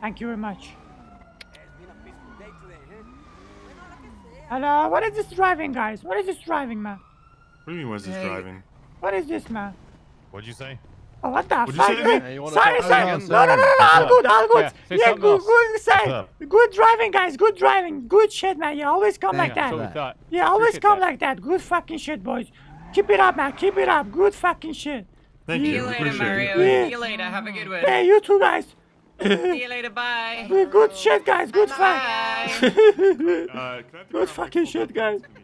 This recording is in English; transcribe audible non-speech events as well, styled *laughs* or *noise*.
Thank you very much. And uh, what is this driving, guys? What is this driving, man? What do you mean, what's this Hey. driving? What is this, man? What'd you say? Oh, what the What'd fuck? say to me? man? Hey, you wanna sorry, talk sorry. again? No, no, no, no, all good, all good. Yeah, say Yeah, good, good, say, good driving, guys. Good driving. Good shit, man. You always come like Yeah, that. That's what we thought. Yeah, always Appreciate come that. like that. Good fucking shit, boys. Keep it up, man. Keep it up. Good fucking shit. Thank See you. you later, Mario. Yeah. See you later. Have a good one. Hey, you two guys. *laughs* See you later. Bye. Good shit, guys. Good fun. Bye. Uh, can I have the Good fucking shit, guys. It's gonna be-